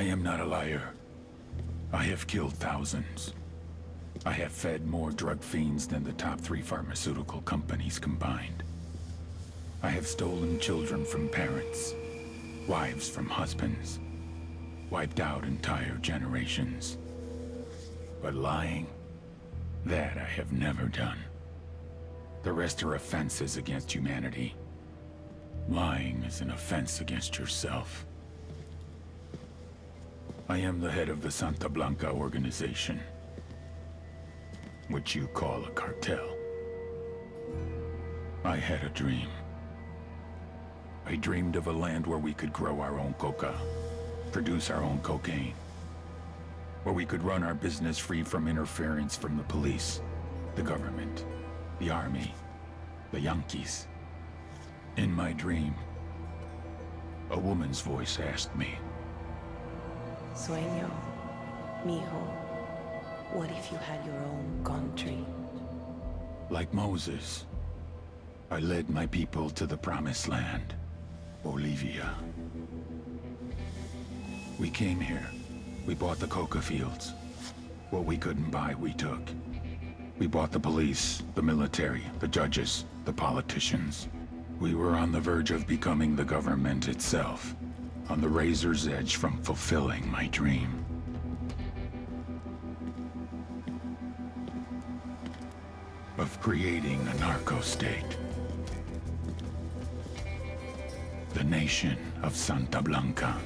I am not a liar. I have killed thousands. I have fed more drug fiends than the top three pharmaceutical companies combined. I have stolen children from parents, wives from husbands, wiped out entire generations. But lying, that I have never done. The rest are offenses against humanity. Lying is an offense against yourself. I am the head of the Santa Blanca organization. Which you call a cartel. I had a dream. I dreamed of a land where we could grow our own coca, produce our own cocaine. Where we could run our business free from interference from the police, the government, the army, the Yankees. In my dream, a woman's voice asked me, Sueño, mijo, what if you had your own country? like Moses, I led my people to the promised land, Bolivia. We came here. We bought the coca fields. What we couldn't buy, we took. We bought the police, the military, the judges, the politicians. We were on the verge of becoming the government itself, on the razor's edge from fulfilling my dream. Of creating a narco-state. The nation of Santa Blanca.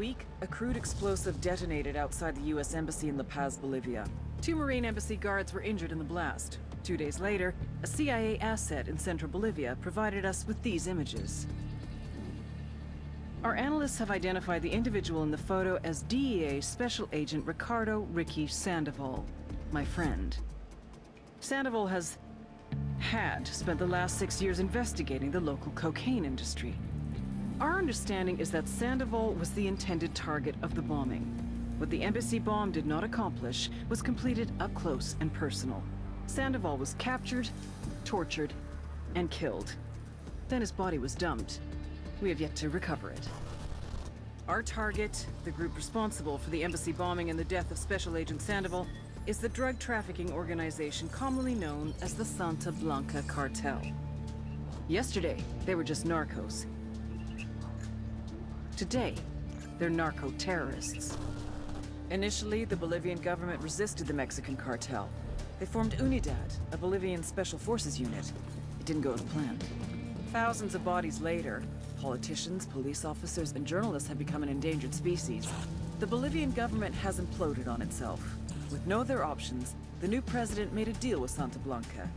Week, a crude explosive detonated outside the U.S. Embassy in La Paz, Bolivia. Two Marine Embassy guards were injured in the blast. Two days later, a CIA asset in central Bolivia provided us with these images. Our analysts have identified the individual in the photo as DEA Special Agent Ricardo Ricky Sandoval, my friend. Sandoval has had spent the last six years investigating the local cocaine industry. Our understanding is that Sandoval was the intended target of the bombing. What the embassy bomb did not accomplish was completed up close and personal. Sandoval was captured, tortured, and killed. Then his body was dumped. We have yet to recover it. Our target, the group responsible for the embassy bombing and the death of Special Agent Sandoval, is the drug trafficking organization commonly known as the Santa Blanca Cartel. Yesterday, they were just narcos. Today, they're narco-terrorists. Initially, the Bolivian government resisted the Mexican cartel. They formed UNIDAD, a Bolivian special forces unit. It didn't go as planned. Thousands of bodies later, politicians, police officers, and journalists have become an endangered species. The Bolivian government has imploded on itself. With no other options, the new president made a deal with Santa Blanca.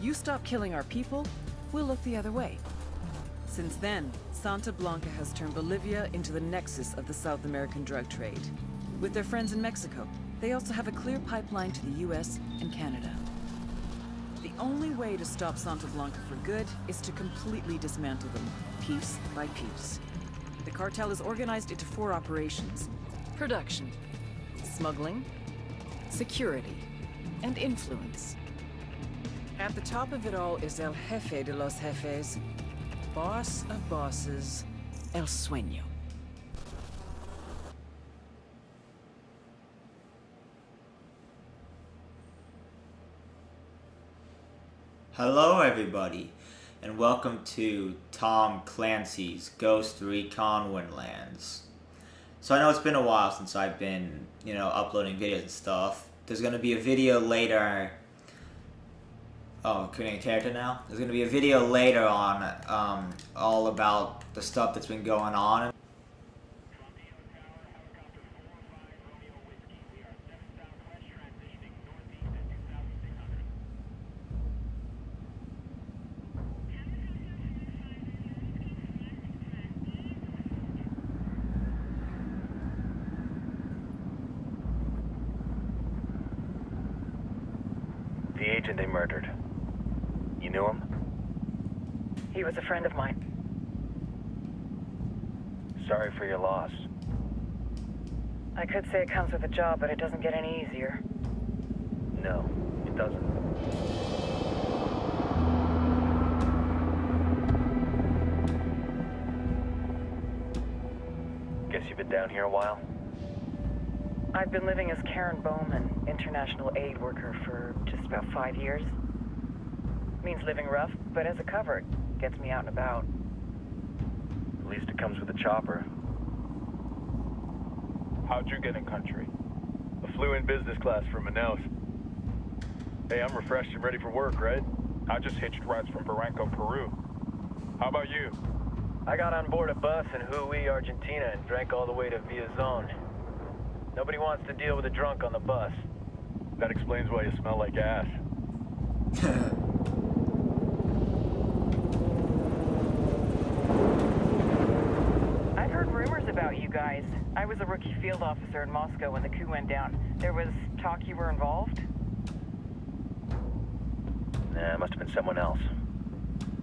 You stop killing our people, we'll look the other way. Since then, Santa Blanca has turned Bolivia into the nexus of the South American drug trade. With their friends in Mexico, they also have a clear pipeline to the US and Canada. The only way to stop Santa Blanca for good is to completely dismantle them, piece by piece. The cartel is organized into four operations. Production, smuggling, security, and influence. At the top of it all is El Jefe de los Jefes, boss of bosses, El Sueño. Hello, everybody, and welcome to Tom Clancy's Ghost Recon Windlands. So I know it's been a while since I've been, you know, uploading videos and stuff. There's gonna be a video later. Oh, creating a character now. There's gonna be a video later on, um, all about the stuff that's been going on. The agent they murdered. You knew him? He was a friend of mine. Sorry for your loss. I could say it comes with a job, but it doesn't get any easier. No, it doesn't. Guess you've been down here a while? I've been living as Karen Bowman, international aid worker, for just about five years. Means living rough, but as a cover, it gets me out and about. At least it comes with a chopper. How'd you get in country? I flew in business class from Manaus. Hey, I'm refreshed and ready for work, right? I just hitched rides from Barranco, Peru. How about you? I got on board a bus in Jujuy, Argentina and drank all the way to Villazon. Nobody wants to deal with a drunk on the bus. That explains why you smell like ass. I've heard rumors about you guys. I was a rookie field officer in Moscow when the coup went down. There was talk you were involved? Nah, it must have been someone else.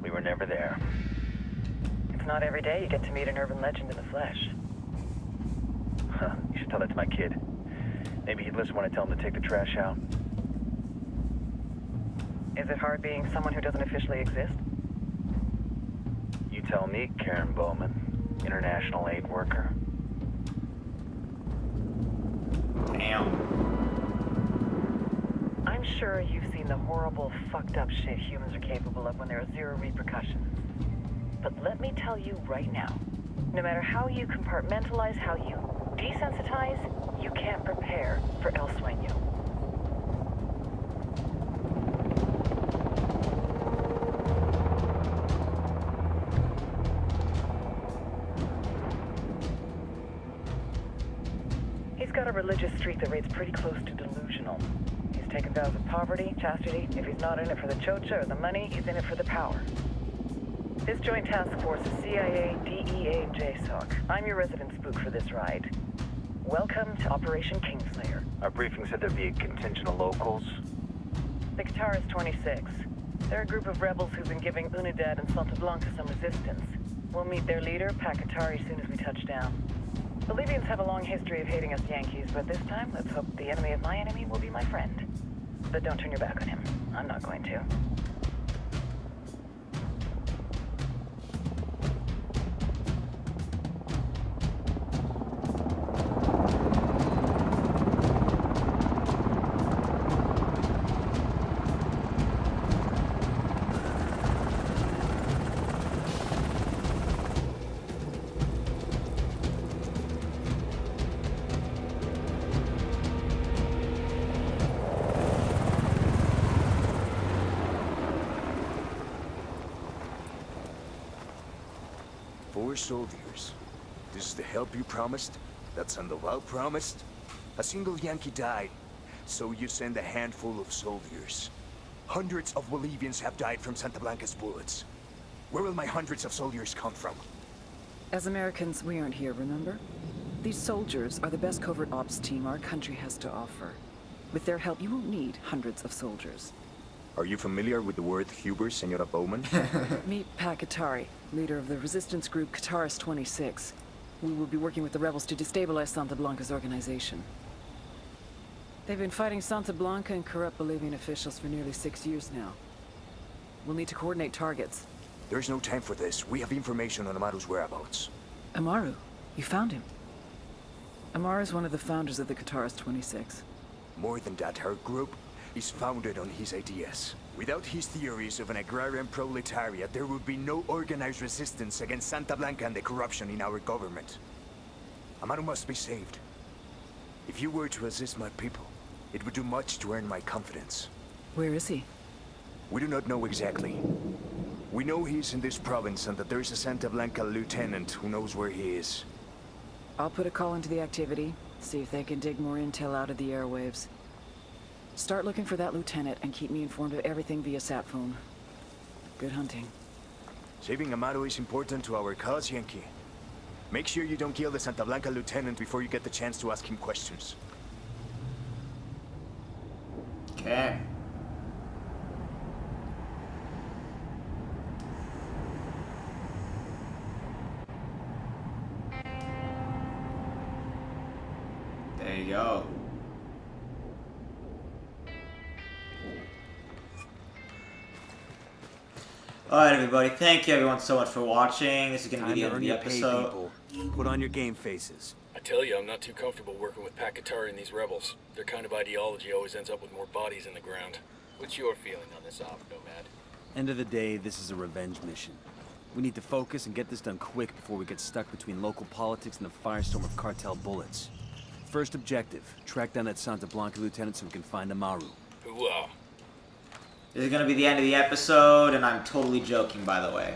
We were never there. It's not every day you get to meet an urban legend in the flesh. Huh, you should tell that to my kid. Maybe he'd listen when I tell him to take the trash out. Is it hard being someone who doesn't officially exist? You tell me, Karen Bowman, international aid worker. I'm sure you've seen the horrible, fucked up shit humans are capable of when there are zero repercussions. But let me tell you right now, no matter how you compartmentalize, how you desensitize, you can't prepare for El Sueño. Of poverty, chastity. If he's not in it for the chocha or the money, he's in it for the power. This joint task force is CIA, DEA, JSOC. I'm your resident spook for this ride. Welcome to Operation Kingslayer. Our briefing said there'd be a contingent of locals. The Kataris 26. They're a group of rebels who've been giving Unidad and Santa Blanca some resistance. We'll meet their leader, Pac Katari, soon as we touch down. Bolivians have a long history of hating us Yankees, but this time, let's hope the enemy of my enemy will be my friend. But don't turn your back on him. I'm not going to. Soldiers. This is the help you promised? That Sandoval promised? A single Yankee died, so you send a handful of soldiers. Hundreds of Bolivians have died from Santa Blanca's bullets. Where will my hundreds of soldiers come from? As Americans, we aren't here, remember? These soldiers are the best covert ops team our country has to offer. With their help, you won't need hundreds of soldiers. Are you familiar with the word Huber, Senora Bowman? Meet Pac Katari, leader of the resistance group Kataris 26. We will be working with the rebels to destabilize Santa Blanca's organization. They've been fighting Santa Blanca and corrupt Bolivian officials for nearly six years now. We'll need to coordinate targets. There's no time for this. We have information on Amaru's whereabouts. Amaru, you found him. Amaru is one of the founders of the Kataris 26. More than that, her group is founded on his ideas. Without his theories of an agrarian proletariat, there would be no organized resistance against Santa Blanca and the corruption in our government. Amaru must be saved. If you were to assist my people, it would do much to earn my confidence. Where is he? We do not know exactly. We know he's in this province and that there is a Santa Blanca lieutenant who knows where he is. I'll put a call into the activity, see if they can dig more intel out of the airwaves. Start looking for that lieutenant and keep me informed of everything via sat phone. Good hunting. Saving Amaru is important to our cause, Yankee. Make sure you don't kill the Santa Blanca lieutenant before you get the chance to ask him questions. Okay. Everybody. Thank you, everyone, so much for watching. This is going to Time be the end of the episode. people. Put on your game faces. I tell you, I'm not too comfortable working with Pac Katari and these rebels. Their kind of ideology always ends up with more bodies in the ground. What's your feeling on this op, Nomad? End of the day, this is a revenge mission. We need to focus and get this done quick before we get stuck between local politics and the firestorm of cartel bullets. First objective, track down that Santa Blanca lieutenant so we can find Amaru. Hoorah! Uh, This is going to be the end of the episode, and I'm totally joking, by the way.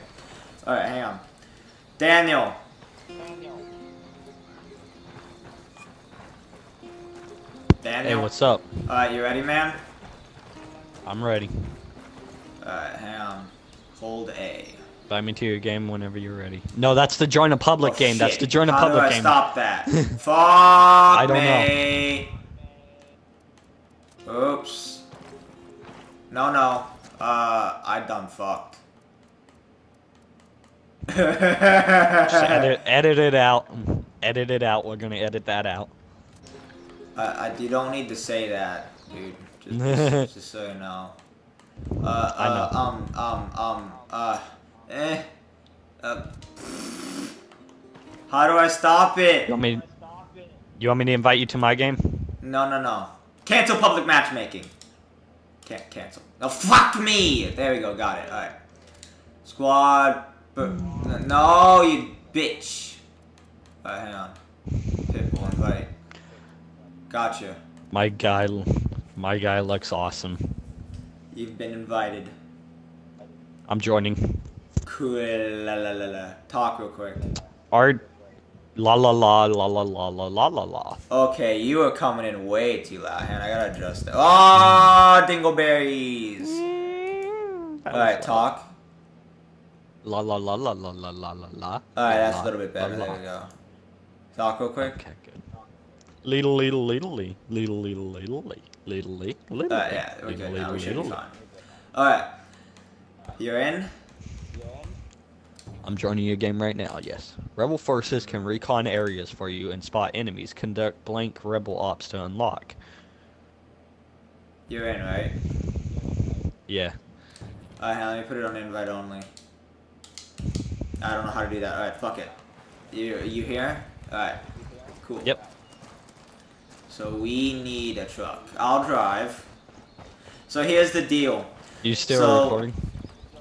Alright, hang on. Daniel. Daniel. Hey, what's up? Alright, you ready, man? I'm ready. Alright, hang on. Hold A. Invite me to your game whenever you're ready. No, that's the join a public Oh, game. That's shit. the join a public How do I game. stop that? Fuck don't know. me. Oops. No, no. Uh, I done fucked. Edit, edit it out. Edit it out. We're gonna edit that out. I, I, you don't need to say that, dude. Just, just, just so you know. Uh, uh, I um, um, um, uh, eh, uh, how do I stop it? You want me? You want me to invite you to my game? No, no, no. Cancel public matchmaking. Can't cancel. No, fuck me! There we go, got it. Alright. Squad. No, you bitch. Alright, hang on. Pitbull invite. Gotcha. My guy, my guy looks awesome. You've been invited. I'm joining. Cool. La, la, la, la. Talk real quick. Art. La la la la la la la la la la. Okay, you are coming in way too loud. On, I gotta adjust that. Oh, dingleberries! Alright, talk. La la la la la la la la la. Alright, that's la, a little bit better. la, There we go. Talk real quick. Okay, good. Little little little little little little little lee, little Uh, yeah, we're good now. We should be fine. Alright. You're in? I'm joining your game right now, yes. Rebel forces can recon areas for you and spot enemies. Conduct blank rebel ops to unlock. You're in, right? Yeah. Alright, let me put it on invite only. I don't know how to do that. Alright, fuck it. You, you here? Alright. Cool. Yep. So we need a truck. I'll drive. So here's the deal. You still So- recording?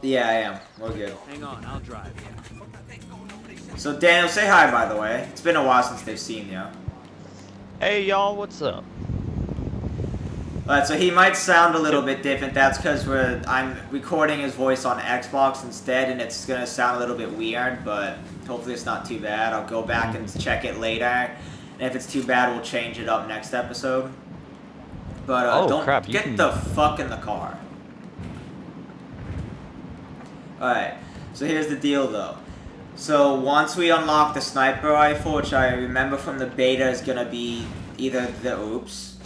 Yeah, I am. We're good. Hang on, I'll drive. So Daniel, say hi by the way. It's been a while since they've seen you. Hey y'all, what's up? Alright, so he might sound a little bit different. That's because we're I'm recording his voice on Xbox instead, and it's gonna sound a little bit weird. But hopefully it's not too bad. I'll go back and check it later, and if it's too bad, we'll change it up next episode. But uh, Oh, don't crap, you get can- the fuck in the car. Alright, so here's the deal though. So once we unlock the sniper rifle, which I remember from the beta is gonna be either the oops.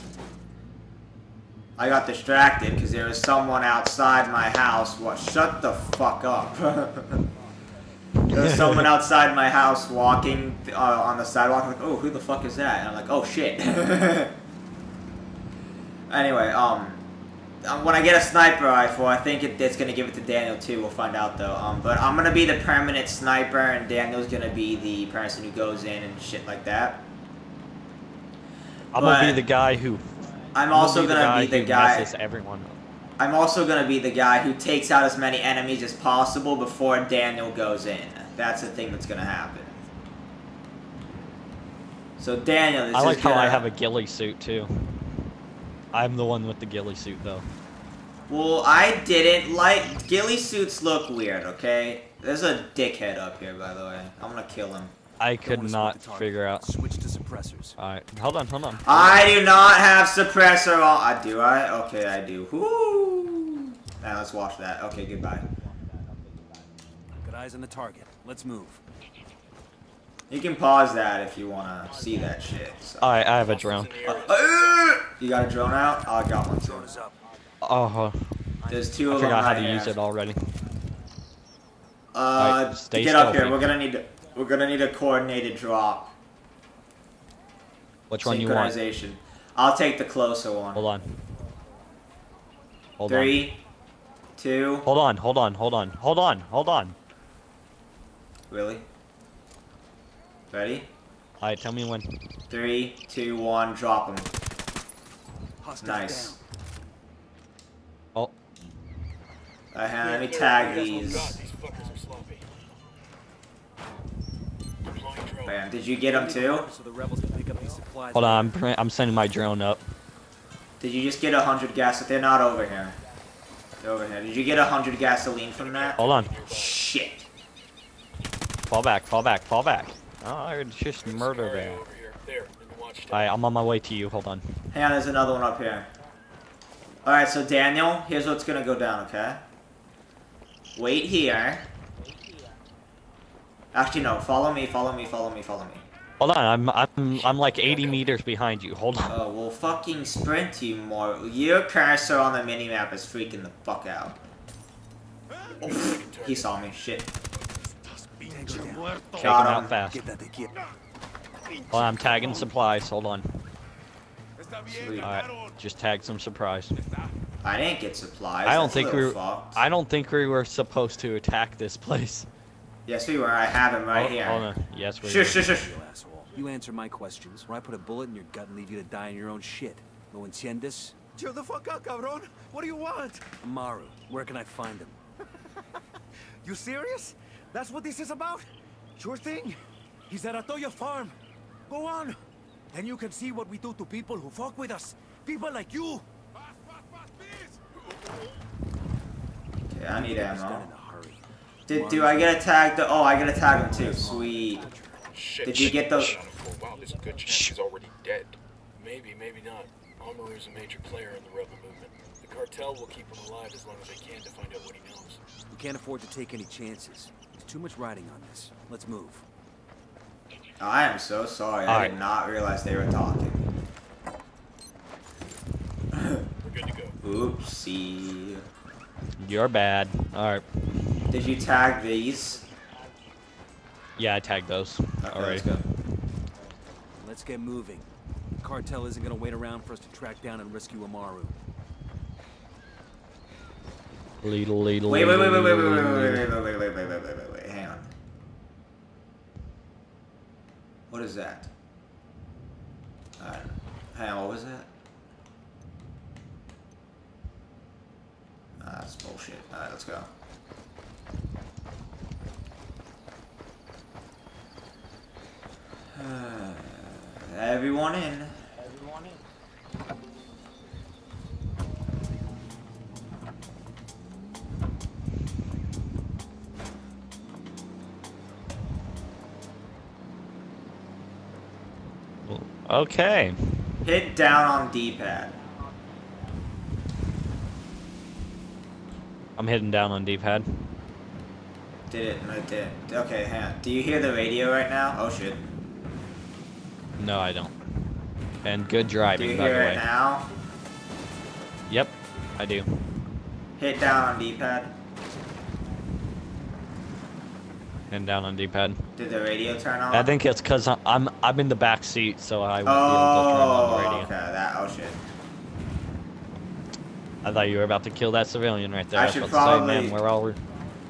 I got distracted because there was someone outside my house. What? Shut the fuck up. there was someone outside my house walking uh, on the sidewalk. I'm like, oh, who the fuck is that? And I'm like, oh shit. anyway, um, um, when I get a sniper rifle, I think it, it's gonna give it to Daniel too. We'll find out though. Um, but I'm gonna be the permanent sniper, and Daniel's gonna be the person who goes in and shit like that. I'm gonna be the guy who. I'm also be the gonna guy be the guy. everyone. I'm also gonna be the guy who takes out as many enemies as possible before Daniel goes in. That's the thing that's gonna happen. So Daniel, this I like is how I gonna- have a ghillie suit too. I'm the one with the ghillie suit though. Well, I didn't like ghillie suits. Look weird. Okay, there's a dickhead up here, by the way. I'm gonna kill him. I could not split the target. figure out. Switch to suppressors. Alright, hold on, hold on. I do not have suppressor on. I do. I okay. I do. Woo. Now let's watch that. Okay. Goodbye. Got eyes on the target. Let's move. You can pause that if you wanna see that shit. So. Alright, I have a drone. In the area. Uh, you got a drone out? Oh, I got one too. Drone is up. Oh, There's two I of them I forgot how to use it already. Uh, Alright, stay get up here. We're gonna need we're gonna need a coordinated drop. Which one you want? Synchronization. I'll take the closer one. Hold on. Hold on. Three, two. Hold on, hold on, hold on, hold on, hold on. Really? Ready? Alright, tell me when. Three, two, one. Drop them. Nice. Oh, Alright, hang on, let me tag God, these. these fuckers are sloppy. Deploying drone. Bam. Did you get them too? So the rebels can pick up these supplies. hold on, I'm, I'm sending my drone up. Did you just get a hundred gas? They're not over here. They're over here. Did you get a hundred gasoline from that? Hold on. Shit. Fall back, fall back, fall back. Oh, it's just murder Sorry, there. There, in the watchtower. Alright, I'm on my way to you, hold on. Hang on, there's another one up here. Alright, so Daniel, here's what's gonna go down, okay? Wait here. Actually, no. Follow me, follow me, follow me, follow me. Hold on, I'm I'm I'm like 80 meters behind you. Hold on. Oh, well, fucking sprint you more. Your cursor on the minimap is freaking the fuck out. he saw me. Shit. Take him out fast. Get that they get. Hold on, I'm tagging supplies. Hold on. Alright, just tag some supplies. I didn't get supplies. I don't That's think we were. fucked. I don't think we were supposed to attack this place. Yes, we were. I have him right Oh, here. hold on. Yes, we Shush, were. shush, shush. You asshole. You answer my questions, or I put a bullet in your gut and leave you to die in your own shit. ¿Lo entiendes? Chill the fuck out, cabron. What do you want? Amaru, where can I find him? You serious? That's what this is about? Sure thing. He's at Atoya Farm. Go on. Then you can see what we do to people who fuck with us. People like you. Okay, I need He's done ammo. in a hurry. Did do I get a tag? Oh, I get a tag him too. Sweet. Shit, Did you get those- shit. Wow, there's a good chance he's already dead. Maybe, maybe not. Amaru's a major player in the rebel movement. The cartel will keep him alive as long as they can to find out what he knows. We can't afford to take any chances. There's too much riding on this. Let's move. I am so sorry. I Alright. did not realize they were talking. We're good to go. Oopsie. You're bad. Alright. Did you tag these? Yeah, I tagged those. Okay, Alright. let's go. Let's get moving. The cartel isn't gonna wait around for us to track down and rescue Amaru. Leedle, leedle, Wait, wait, wait, wait, wait, wait, leedle, wait, leedle. wait, wait, wait, wait, wait, wait, wait, wait, wait, hang on. What is that? Alright, what was that? Ah, that's bullshit. Alright, let's go. Everyone in. Okay. Hit down on D-pad. I'm hitting down on D-pad. Did it? No, it didn't. Okay, hang on. Do you hear the radio right now? Oh shit. No, I don't. And good Do driving, you by the hear way. it now? Yep, I do. Hit down on D-pad. And down on D-pad. Did the radio turn on? I think it's because I'm I'm in the back seat, so I won't be able to turn on the Oh, radio. okay. That. Oh shit. I thought you were about to kill that civilian right there. I was should to say, probably- man, we're all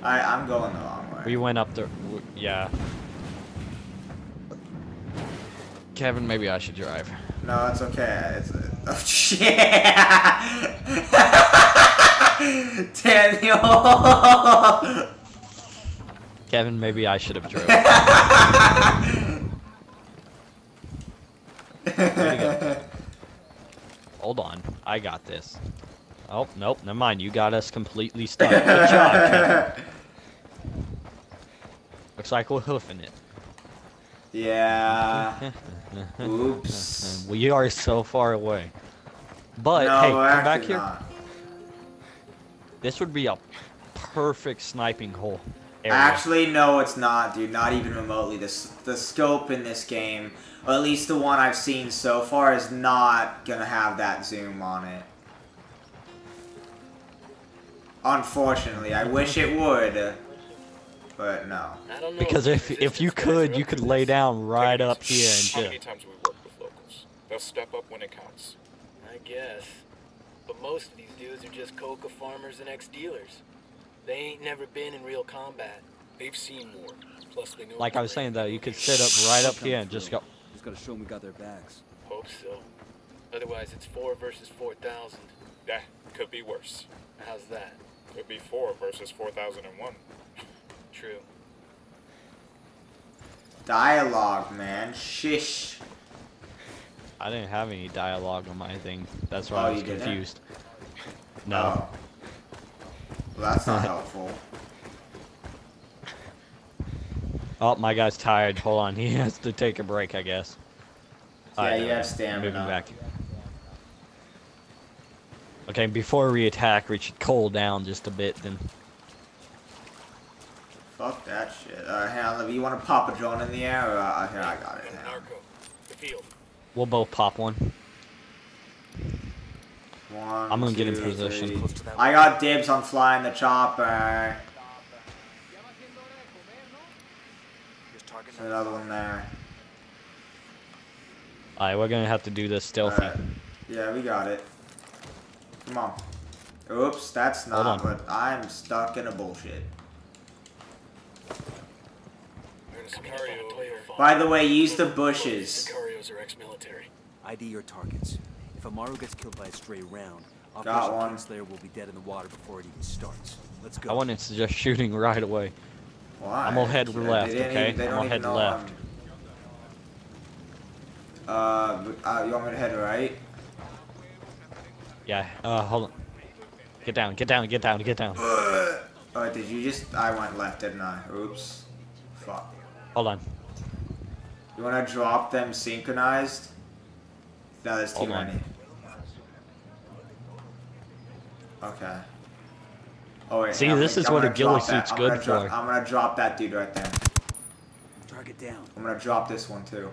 I I'm going the wrong way. we went up there. w- Yeah. Kevin, maybe I should drive. No, it's okay. It's oh shit. Daniel. Kevin, maybe I should have driven. Hold on, I got this. Oh, nope, never mind. You got us completely stuck. Good job, Kevin. Looks like we're hoofing it. yeah. Oops. We are so far away. But no, hey, come back here. not. This would be a perfect sniping hole. Area. Actually, no, it's not, dude. Not even remotely. The, the scope in this game, or at least the one I've seen so far, is not gonna have that zoom on it. Unfortunately, I wish it would, but no. I don't know because if if if you resistance guys are could, you could lay down right up here How and many just. times have we worked with locals? They'll step up when it counts. I guess. But most of these dudes are just coca farmers and ex-dealers. They ain't never been in real combat. They've seen more. Plus, they know. Like I was saying though, you could sit up right up here and just go. Just gotta show them we got their backs. Hope so. Otherwise, it's four versus 4,000. Yeah, could be worse. How's that? Could be 4 versus 4001. True. Dialogue, man. Shish. I didn't have any dialogue on my thing. That's why Oh, I was you didn't? confused. Oh. No. Oh. Well, that's not helpful. Oh, my guy's tired. Hold on, he has to take a break, I guess. Yeah, Alright, you have stamina. Moving back. Okay, before we attack, we should cool down just a bit. Then Fuck that shit. Uh, hang on, you want to pop a drone in the air? Or, uh, here, I got it. Hang The field. we'll both pop one. One, I'm gonna get in position. three. I got dibs on flying the chopper. There's another one there. Alright, we're gonna have to do this stealthy. Alright. Yeah, we got it. Come on. Oops, that's Hold not, on. but I'm stuck in a bullshit. Sicario over here. By the way, use the bushes. Sicarios are ex-military. ID your targets. If Amaru gets killed by a stray round, Got Operation one. Kingslayer will be dead in the water before it even starts. Let's go. I wanted to suggest shooting right away. Why? I'm gonna head They left, didn't okay? even- they I'm gonna head left. I'm- Uh, uh, you want me to head right? Yeah. Uh, hold on. Get down. Get down. Get down. Get down. Oh, did you just? I went left, didn't I? Oops. Fuck. Hold on. You want to drop them synchronized? No, there's too Hold on. many. Okay. Oh wait. See, I'm this is I'm what a gonna ghillie drop that- suit's I'm gonna good drop- for. I'm gonna drop that dude right there. Target down. I'm gonna drop this one too.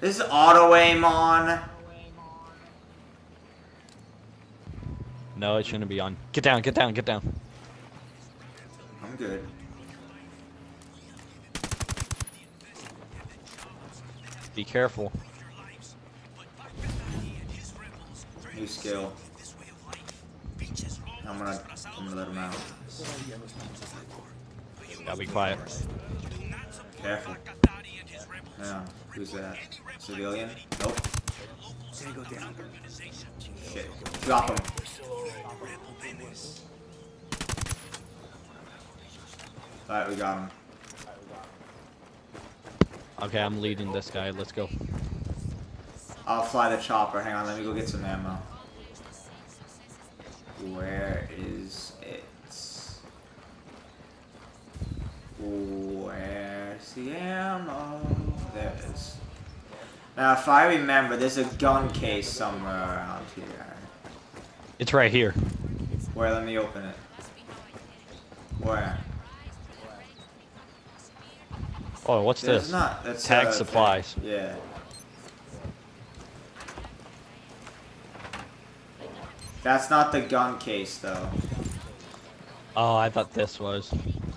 This is auto aim on. No, it shouldn't be on. Get down. Get down. Get down. I'm good. Be careful. New skill. I'm gonna, I'm gonna let him out. Gotta be quiet. Careful. Yeah, who's that? Civilian? Nope. Shit. Drop him. Alright, we got him. Okay, I'm leading this guy. Let's go. I'll fly the chopper. Hang on, let me go get some ammo. Where is it? Where's the ammo? There it is. Now, if I remember, there's a gun case somewhere around here. It's right here. Where? Let me open it. Where? Oh, what's There's this? not. That's Tag supplies. Yeah. That's not the gun case, though. Oh, I thought this was.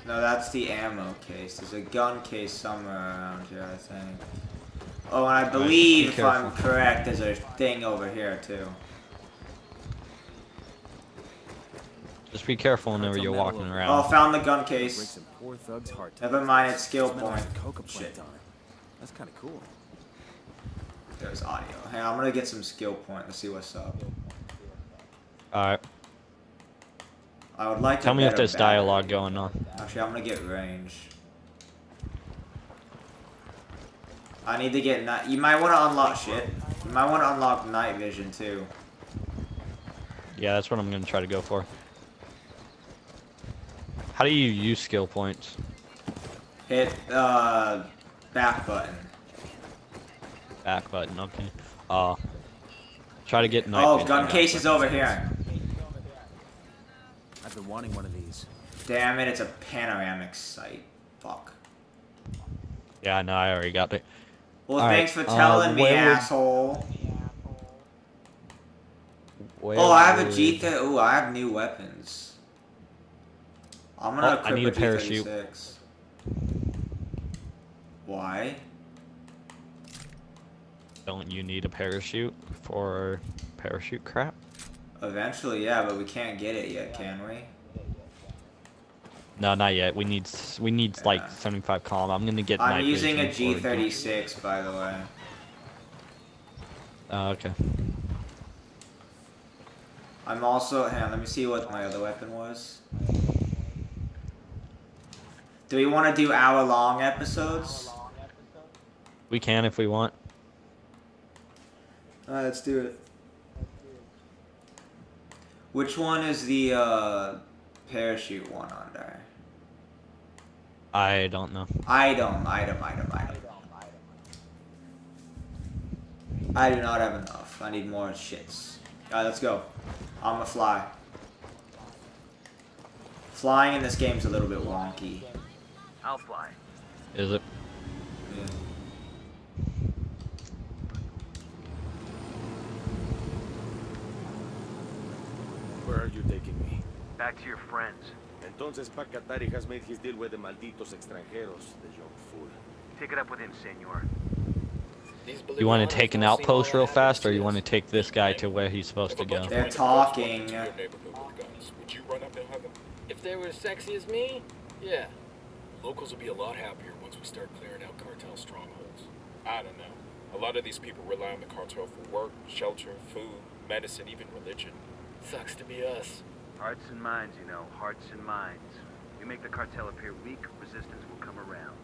No, that's the ammo case. There's a gun case somewhere around here, I think. Oh, and I believe, if I'm correct, there's a thing over here, too. Just be careful whenever you're walking around. Oh, found the gun case. some poor thug's heart. Never mind, it's skill point. like coca plant Shit. That's kind of cool. There's audio. Hey, I'm gonna get some skill point. Let's see what's up. Alright. I would like to Tell me if there's battery. dialogue going on. Actually, I'm gonna get range. I need to get night. You might want to unlock shit. You might want to unlock night vision too. Yeah, that's what I'm gonna try to go for. How do you use skill points? Hit uh back button. Back button, okay. Uh, try to get night Oh, vision gun case is over here. I've been wanting one of these. Damn it! It's a panoramic sight. Fuck. Yeah, no, I already got it. Well, All right, thanks for uh, telling me, where would- asshole. Where oh, I have a would- G. Th- oh, I have new weapons. I'm gonna Oh, I need a G36. parachute. Why? Don't you need a parachute for parachute crap? Eventually, yeah, but we can't get it yet, can we? No, not yet. We need we need like 75 calm. I'm gonna get. I'm using a vision for- G36, by the way. Oh, okay. I'm also. Hang on, let me see what my other weapon was. Do we want to do hour long episodes? We can if we want. Alright, let's do it. Which one is the uh, parachute one under? I don't know. Item, item, item, item. I do not have enough. I need more shits. Alright, let's go. I'm gonna fly. Flying in this game's a little bit wonky. I'll fly. Is it? Where are you taking me? Back to your friends. Entonces Pac Katari has made his deal with the malditos extranjeros, the young fool. Pick it up with him, senor. You want to take an outpost real fast, or you want to take this guy to where he's supposed to go? They're talking. Would you run up and hug him? If they were as sexy as me, yeah. Locals will be a lot happier once we start clearing out cartel strongholds. I don't know. A lot of these people rely on the cartel for work, shelter, food, medicine, even religion. Sucks to be us. Hearts and minds, you know, hearts and minds. You make the cartel appear weak, resistance will come around.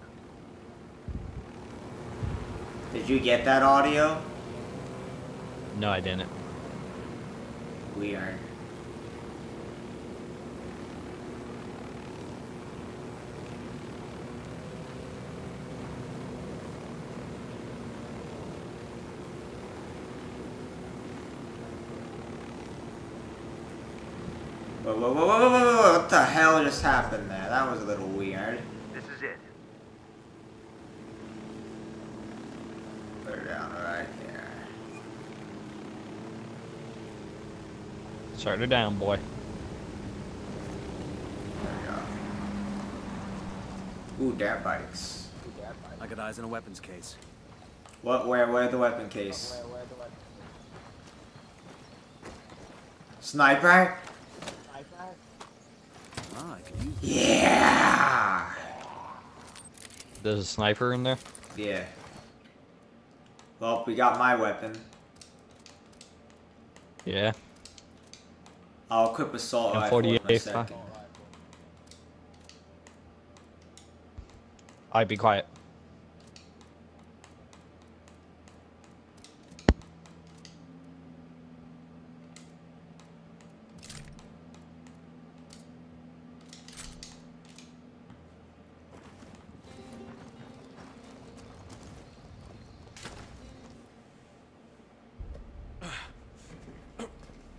Did you get that audio? No, I didn't. Weird. Whoa, whoa, whoa, whoa, whoa, whoa, whoa, what the hell just happened there? That was a little weird. This is it. Put it down right here. Start her down, boy. There we go. Ooh, dirt bikes. I got eyes on a weapons case. What? Where? Where the weapon case? Sniper? Ah, I can Yeah. There's a sniper in there. Yeah. Well, we got my weapon. Yeah. I'll equip assault rifle in a 48 second. Alright, be quiet.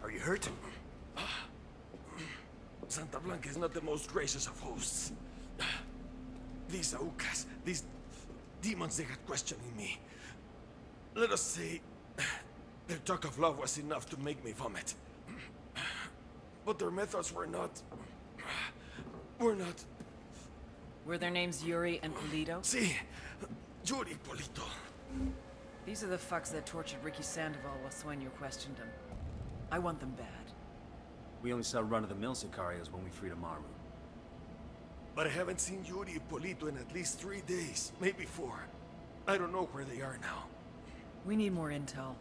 Are you hurt? Santa Blanca is not the most gracious of hosts. These Aucas, these demons they had questioning me. Let us say, their talk of love was enough to make me vomit. But their methods were not... were not... Were their names Yuri and Polito? See, Yuri Polito. These are the fucks that tortured Ricky Sandoval while Sueño questioned him. I want them bad. We only saw run-of-the-mill Sicarios when we freed Amaru. But I haven't seen Yuri and Polito in at least three days, maybe four. I don't know where they are now. We need more intel.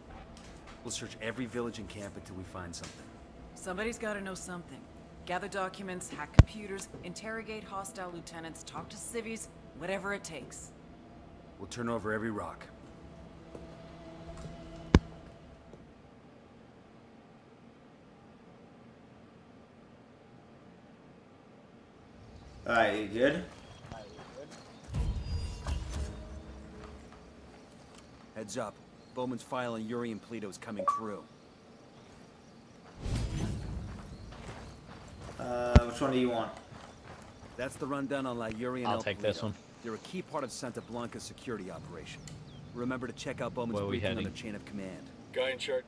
We'll search every village and camp until we find something. Somebody's gotta know something. Gather documents, hack computers, interrogate hostile lieutenants, talk to civvies, whatever it takes. We'll turn over every rock. Alright, you good? Heads up. Bowman's file on Yuri and Polito is coming through. Uh, which one do you want? That's the rundown on La Yuri and I'll El take this one. They're a key part of Santa Blanca's security operation. Remember to check out Bowman's Where are we briefing on the chain of command. Guy in chart,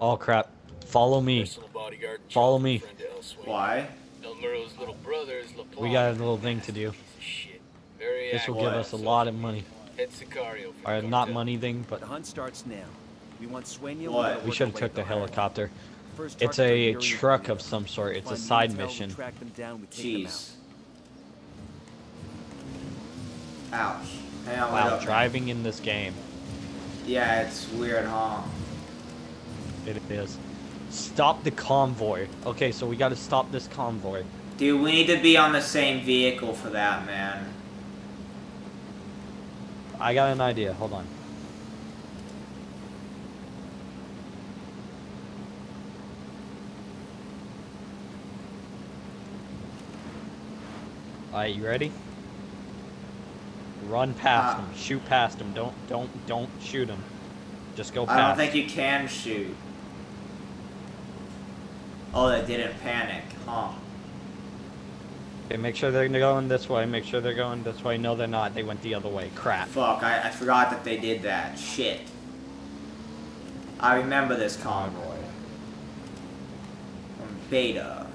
Oh crap. Follow me. personal bodyguard. and Follow me. friend to El Sueño. Why? El little brother is La We got a little thing to do. Very This will give us a lot of money. Head Sicario for Or the not money thing, but The hunt starts now. We want Sueño. We should have took the helicopter. It's a for the area truck of some sort. It's a side mission. Track them down, we take them out. Jeez. Ouch. Hang on, Wow, up. driving in this game. Yeah, it's weird, huh? It is. Stop the convoy. Okay, so we gotta stop this convoy. Dude, we need to be on the same vehicle for that, man. I got an idea. Hold on. Alright, you ready? Run past Uh, him. Shoot past him. Don't don't don't shoot him. Just go past. I don't think you can shoot. Oh, they didn't panic, huh? Okay, make sure they're going this way. Make sure they're going this way. No, they're not. They went the other way. Crap. Fuck, I, I forgot that they did that. Shit. I remember this convoy. From Beta.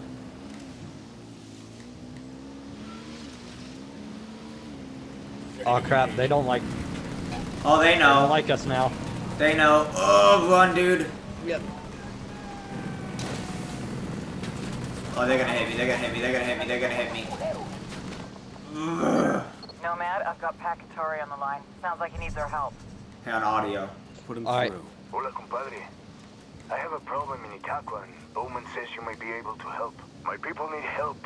Oh crap! They don't like. Oh, they They don't know. like us now. They know. Oh, run, dude. Yep. Oh, they're gonna hit me. They're gonna hit me. They're gonna hit me. They're gonna hit me. Ugh. Nomad, I've got Pac Katari on the line. Sounds like he needs our help. Hey, on audio. Put him Alright. through. Hola, compadre. I have a problem in Itacua, and Bowman says you may be able to help. My people need help.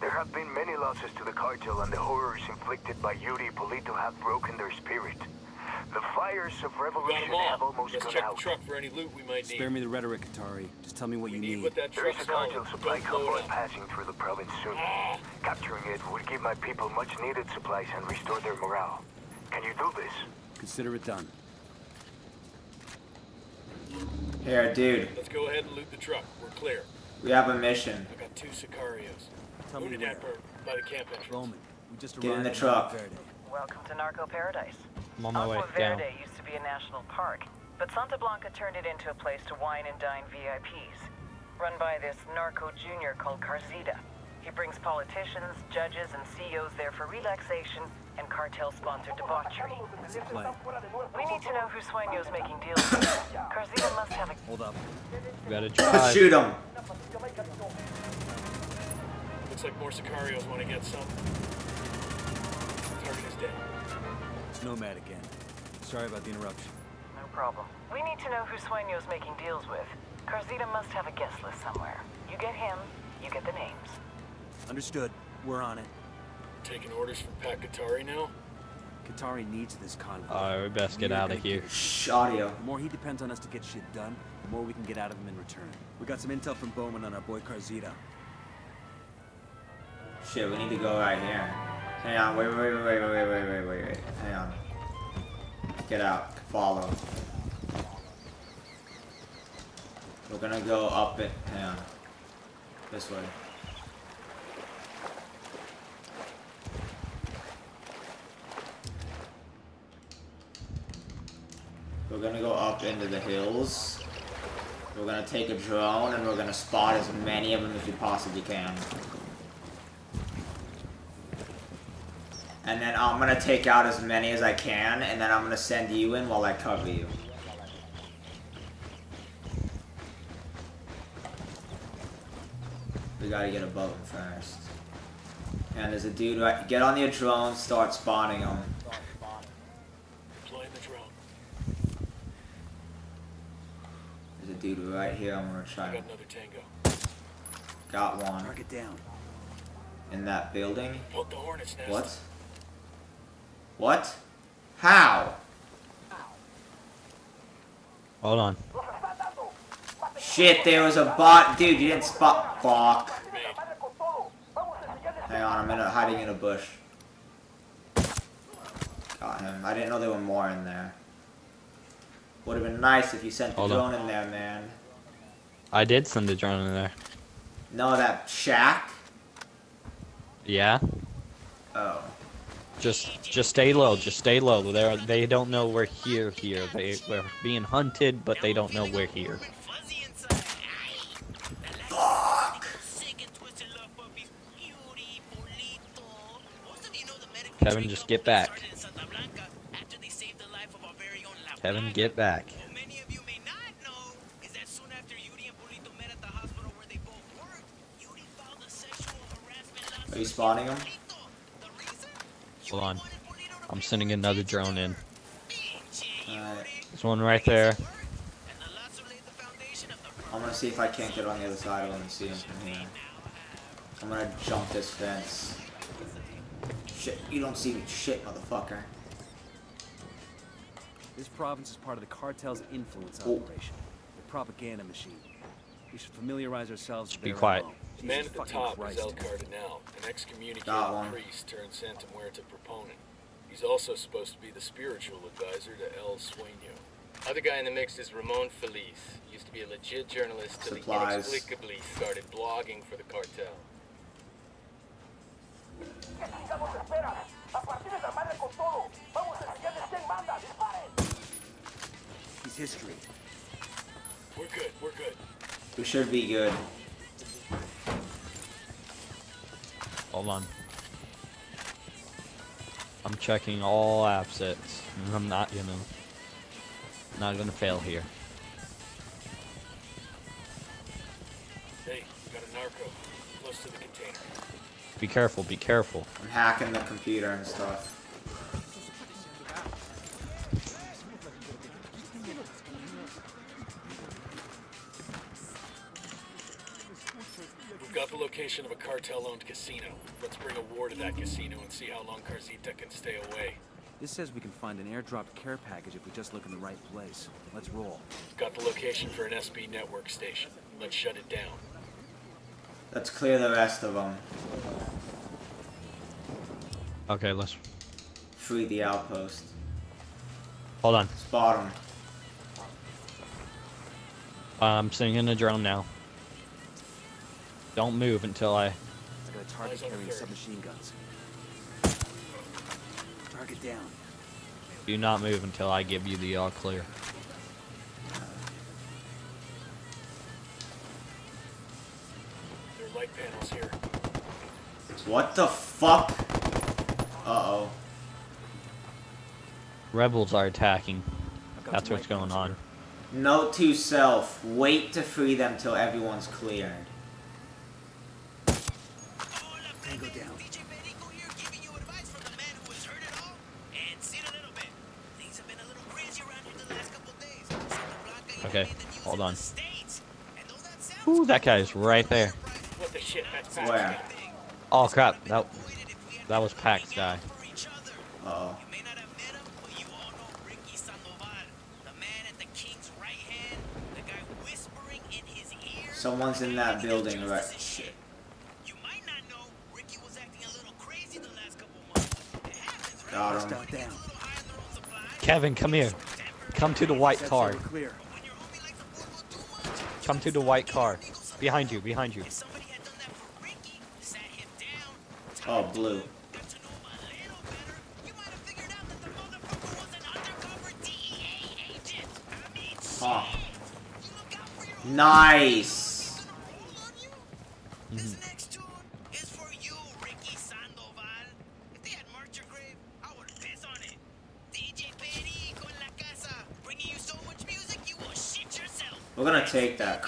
There have been many losses to the cartel, and the horrors inflicted by Yuri Polito have broken their spirit. The fires of We got revolution 'em all. have almost Let's gone check out. the truck for any loot we might need. Spare me the rhetoric, Katari. Just tell me what you need need. what that There is truck's a cartel hauling. supply convoy passing through the province soon. Ah. Capturing it would give my people much needed supplies and restore their morale. Can you do this? Consider it done. Here, dude. Let's go ahead and loot the truck. We're clear. We have a mission. I got two Sicarios. Tell me Loaded where. at Bur- by the camp entrance. Roman, we just Get in the at truck. Verde. Welcome to Narco Paradise. I'm on my way Agua down. Verde used to be a national park, but Santa Blanca turned it into a place to wine and dine VIPs. Run by this narco junior called Carzita. He brings politicians, judges, and CEOs there for relaxation and cartel-sponsored debauchery. What's? We need to know who Sueño's making deals with. Carzita must have a... Hold up. We gotta drive. Shoot him. Looks like more Sicarios want to get some. Target is dead. It's Nomad again. Sorry about the interruption. No problem. We need to know who Sueño's making deals with. Carzita must have a guest list somewhere. You get him, you get the names. Understood. We're on it. Taking orders from Pac Katari now? Katari needs this convoy. Alright, we best get We are out of here. get- Shh, audio. The more he depends on us to get shit done, the more we can get out of him in return. We got some intel from Bowman on our boy Carzita. Shit, we need to go right here. Hang on, wait, wait, wait, wait, wait, wait, wait, wait, wait. Hang on. Get out. Follow. We're gonna go up it. Hang on. This way. We're gonna go up into the hills. We're gonna take a drone and we're gonna spot as many of them as we possibly can. And then I'm gonna take out as many as I can, and then I'm gonna send you in while I cover you. We gotta get above him first. And there's a dude right. Get on your drone, start spawning him. Deploying the drone. There's a dude right here. I'm gonna try. Got another tango. Got one Target down. in that building. Poke the hornet's nest. What? What? How? Hold on. Shit, there was a bot. Dude, you didn't spot. Fuck. Hang on, I'm in a, hiding in a bush. Got him. I didn't know there were more in there. Would have been nice if you sent the Hold drone on. in there, man. I did send a drone in there. No, that shack? Yeah. Oh. Just just stay low. Just stay low. They they don't know we're here. Here. They we're being hunted, but they don't know we're here. Fuck. Kevin, just get back. Kevin, get back. Are you spotting him? Hold on. I'm sending another drone in. Alright. There's one right there. I'm gonna see if I can't get on the other side of him and see him from here. I'm gonna jump this fence. Shit, you don't see me. Shit, motherfucker. This province is part of the cartel's influence Oh. operation. The propaganda machine. We should familiarize ourselves with be quiet. MO. The man at the top Christ. is El Cardinal, an excommunicated ah, Got priest turned Santa Muerte proponent. He's also supposed to be the spiritual advisor to El Sueño. Other guy in the mix is Ramon Feliz. Used to be a legit journalist till he inexplicably started blogging for the cartel. He's history. We're good, we're good. We should be good. Hold on. I'm checking all assets. I'm not, you know, not gonna fail here. Hey, we got a narco close to the container. Be careful, be careful. I'm hacking the computer and stuff. Location of a cartel-owned casino. Let's bring a war to that casino and see how long Carzita can stay away. This says we can find an airdropped care package if we just look in the right place. Let's roll. Got the location for an SB network station. Let's shut it down. Let's clear the rest of them. Okay, let's Free the outpost. hold on. Spot him. I'm sending a drone now. Don't move until I. I got a target carrying submachine guns. Target down. Do not move until I give you the all clear. There are light panels here. What the fuck? Uh-oh. Rebels are attacking. That's what's going panels on. Note to self, wait to free them till everyone's cleared. Hold on. Ooh, that guy's right there. What the shit? That's fast. Where? Oh crap, that that was Pax guy. Uh-oh. Someone's in that building, right? Shit. Got him. Kevin, come here. Come to the white Sets car. Come to the white car. Behind you, behind you. Oh, blue. Huh. Nice.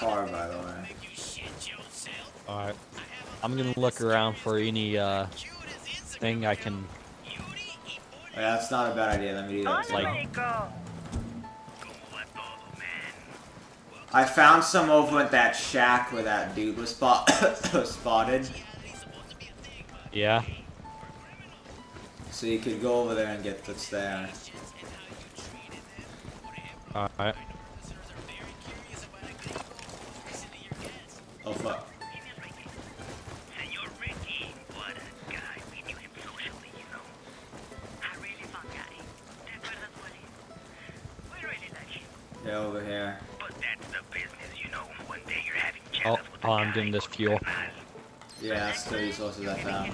Car, by the way. Alright. I'm gonna look around for any uh thing I can Yeah, that's not a bad idea. Let me do that. too. like I found some over at that shack where that dude was spot spotted. yeah. So you could go over there and get what's there. Alright. Oh, oh I'm getting this fuel. Yeah, that's the resources I found.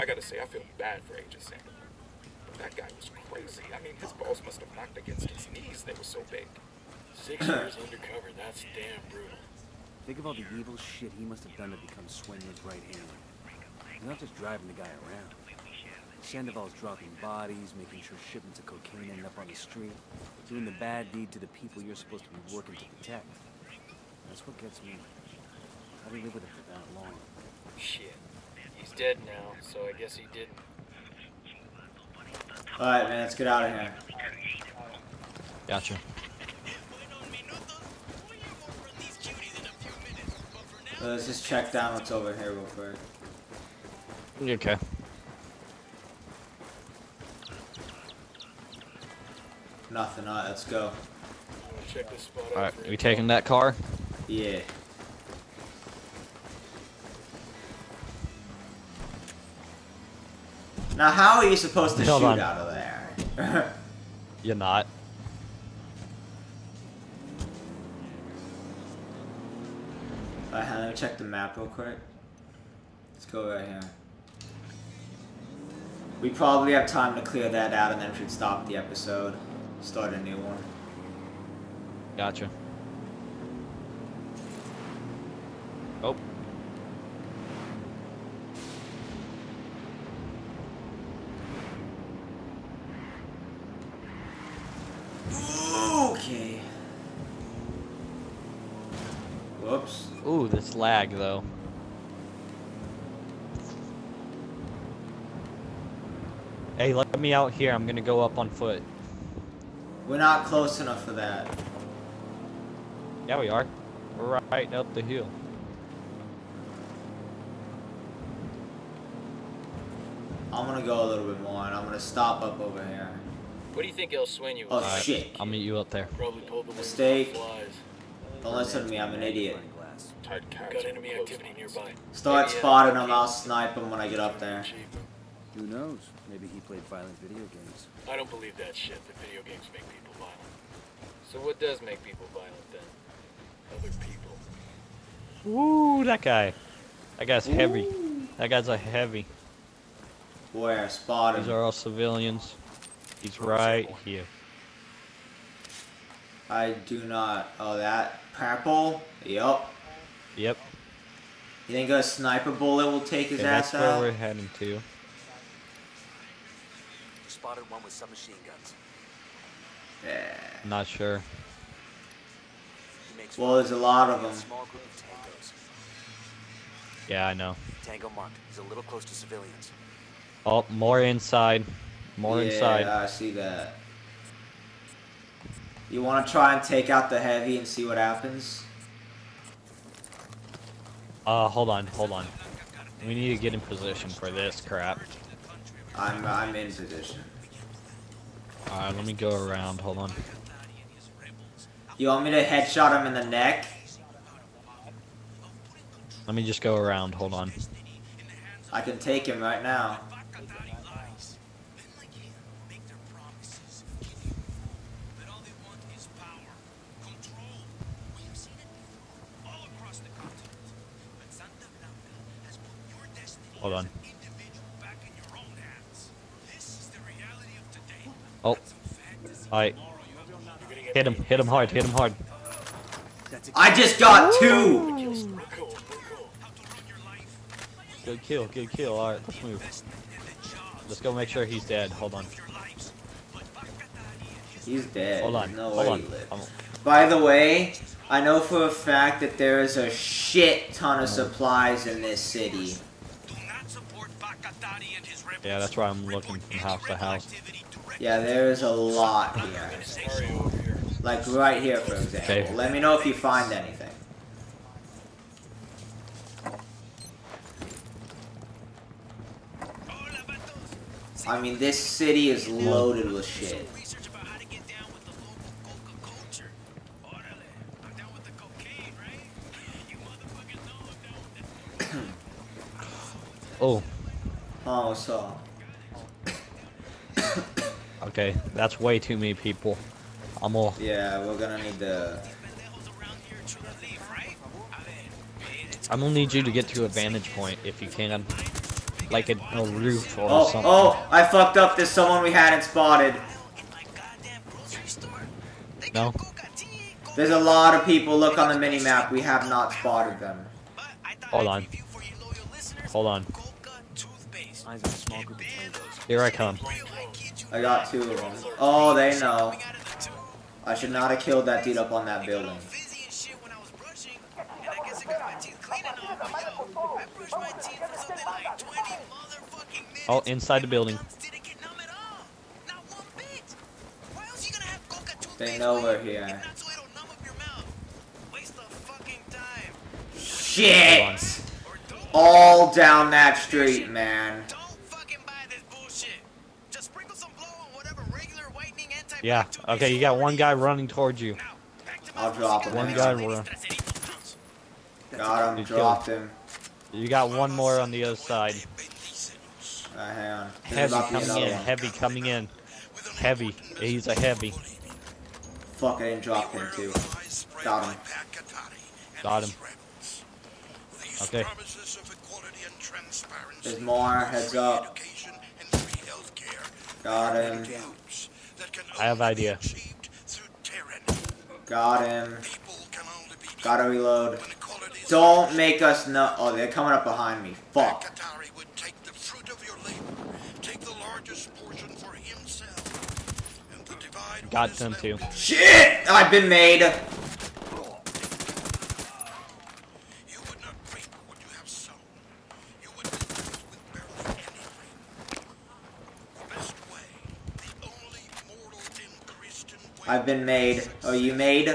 I gotta say, I feel bad for Agent Sam. That guy was crazy. I mean, his balls must have knocked against his knees. They were so big. Six years undercover, that's damn brutal. Think of all the evil shit he must have done to become Sueño's right hand. You're not just driving the guy around. Sandoval's dropping bodies, making sure shipments of cocaine end up on the street, doing the bad deed to the people you're supposed to be working to protect. That's what gets me. How do you live with it for that long? Shit. He's dead now, so I guess he didn't. Alright, man, let's get out of here. Gotcha. Uh, let's just check down what's over here real quick. Okay. Nothing. Alright, let's go. Check this spot. Alright, for we taking that car? Yeah. Now, how are you supposed to Hold shoot on. out of there? You're not. Alright, let me check the map real quick. Let's go right here. We probably have time to clear that out and then we should stop the episode. Start a new one. Gotcha. Oh. Okay. Whoops. Ooh, this lag though. Hey, let me out here. I'm gonna go up on foot. We're not close enough for that. Yeah, we are. We're right up the hill. I'm gonna go a little bit more and I'm gonna stop up over here. What do you think El Sueño Oh was? Alright, shit. I'll meet you up there. Probably pulled the Mistake. Don't listen to me, I'm an idiot. Got enemy activity nearby. Start uh, spotting him, I'll snipe him when I get up there. Who knows? Maybe he played violent video games. I don't believe that shit that video games make people violent. So what does make people violent then? Other people. Ooh, that guy. That guy's heavy. That guy's a heavy. Where? Spot These him. are all civilians. He's right here. I do not. Oh, that purple? Yup. Yep. You think a sniper bullet will take his Okay, ass that's where we're heading to. Spotted one with submachine guns. Yeah. Not sure. Well, there's a lot of them. Small group of tangos. Yeah, I know. Tango marked. He's a little close to civilians. Oh, more inside. More yeah, inside. I see that. You want to try and take out the heavy and see what happens? Uh, hold on, hold on. We need to get in position for this crap. I'm I'm in position. Alright, let me go around. Hold on. You want me to headshot him in the neck? Let me just go around. Hold on. I can take him right now. Hold on. Alright. Hit him. Hit him hard. Hit him hard. I just got two. Good kill. Good kill. Alright, let's move. Let's go make sure he's dead. Hold on. He's dead. Hold on. No Hold on. By the way, I know for a fact that there is a shit ton of supplies in this city. Yeah, that's why I'm looking from house to house. Yeah, there is a lot here. Like right here, for example. Okay. Let me know if you find anything. I mean, this city is loaded with shit. Oh, Oh, so. Okay. That's way too many people. I'm all. Yeah, we're gonna need the. I'm gonna need you to get to a vantage point if you can. Like a, a roof or Oh, something. oh! I fucked up. There's someone we hadn't spotted. No? There's a lot of people. Look on the mini map. We have not spotted them. Hold on. Hold on. Here I come. I got two of them. Oh, they know. I should not have killed that dude up on that building. Oh, inside the building. They know we're here. Shit! All down that street, man. Yeah. Okay, you got one guy running towards you. I'll drop him. One guy run. Got him, You dropped him. You got one more on the other side. Uh, hang on. Heavy about to be coming in. one. Heavy coming in. Heavy. He's a heavy. Fuck, I didn't drop him too. Got him. Got him. Okay. There's more. Heads up. Got him. I have idea. Got him. Gotta reload. Don't make us know. Oh, they're coming up behind me. Fuck. Got them too. Shit! I've been made. I've been made. Oh, you made?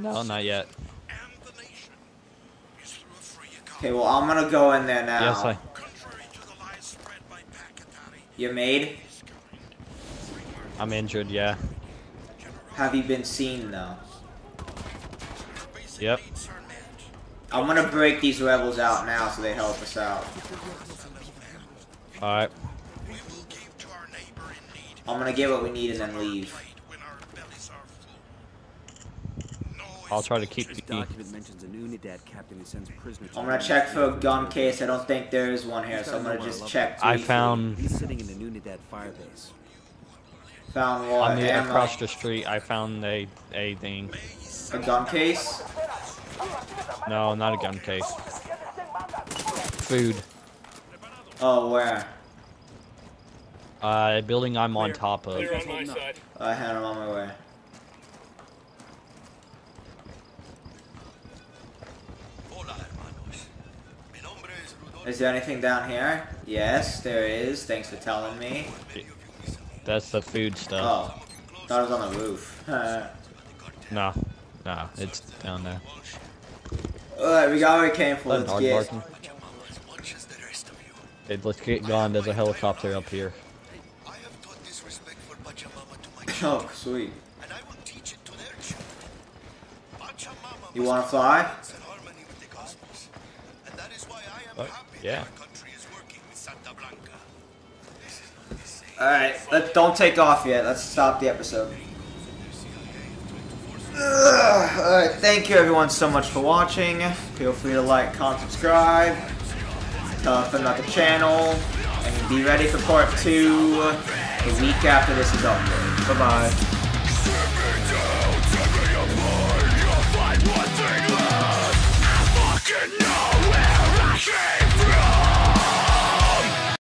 No, not yet. Okay, well, I'm gonna go in there now. Yes, I. You made? I'm injured. Yeah. Have you been seen, though? Yep. I'm gonna break these rebels out now so they help us out. All right. I'm gonna get what we need and then leave. I'll try to keep the. document mentions an Unidad captain who sends prisoners. I'm gonna check for a gun case. I don't think there is one here, so I'm gonna just check. I found He's sitting in an Unidad firebase. Found what? on the ammo? across the street. I found a a thing. A gun case? No, not a gun case. Food. Oh, where? Uh, building I'm on top of. Clear on my side. I had him on my way. Is there anything down here? Yes, there is. Thanks for telling me. That's the food stuff. Oh, thought it was on the roof. No, no, it's down there. Alright, we got what we came for. Let's get. barking. Hey, let's get going. There's a helicopter up here. Oh, sweet. You wanna fly? Oh, yeah. Alright, let don't take off yet. Let's stop the episode. Alright, thank you everyone so much for watching. Feel free to like, comment, subscribe. Tell a friend about the channel. And be ready for part two a week after this is uploaded. Bye-bye. I came